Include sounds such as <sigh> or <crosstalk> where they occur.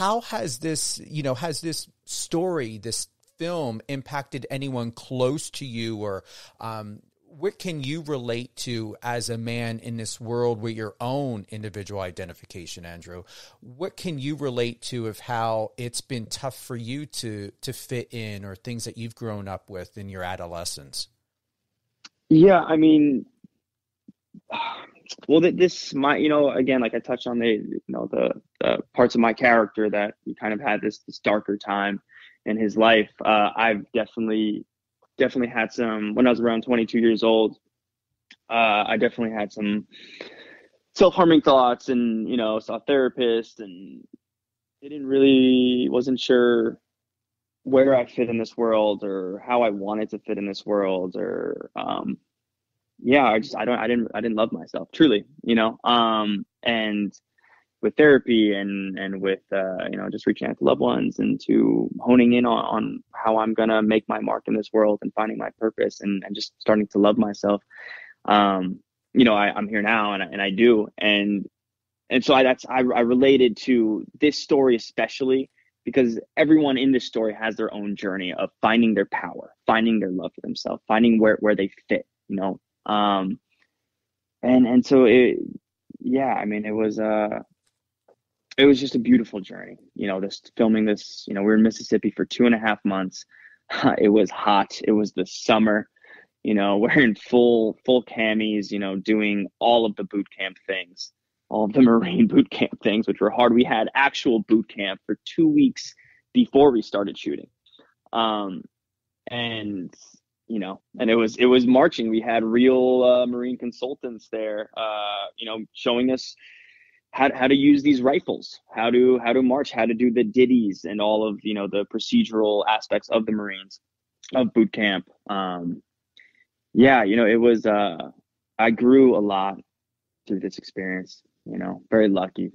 how has this, you know, has this story, this film impacted anyone close to you or um, what can you relate to as a man in this world with your own individual identification andrew? What can you relate to of how it's been tough for you to to fit in or things that you've grown up with in your adolescence? Yeah i mean well this my you know again like i touched on the you know the, the parts of my character that he kind of had this this darker time in his life uh, i've definitely definitely had some when I was around 22 years old. Uh, I definitely had some self-harming thoughts, and you know, saw a therapist, and didn't really wasn't sure where I fit in this world or how I wanted to fit in this world, or um, yeah, I just I don't I didn't I didn't love myself truly, you know, um, and with therapy and and with uh, you know just reaching out to loved ones and to honing in on, on how I'm gonna make my mark in this world and finding my purpose and, and just starting to love myself. Um, you know, I, I'm here now and I, and I do and and so I that's I, I related to this story especially because everyone in this story has their own journey of finding their power, finding their love for themselves, finding where where they fit. You know, um, and and so it yeah, I mean, it was uh it was just a beautiful journey. You know, this filming this, you know, we were in Mississippi for two and a half months. <laughs> it was hot. It was the summer. You know, <laughs> we're full full cammies. You know, doing all of the boot camp things, all of the <laughs> Marine boot camp things, which were hard. We had actual boot camp for two weeks before we started shooting, um, and you know, and it was it was marching. We had real uh, Marine consultants there, uh, you know, showing us how, how to use these rifles, how to how to march, how to do the ditties and all of you know the procedural aspects of the Marines of boot camp. Um, yeah, you know, it was uh, I grew a lot through this experience. You know, very lucky,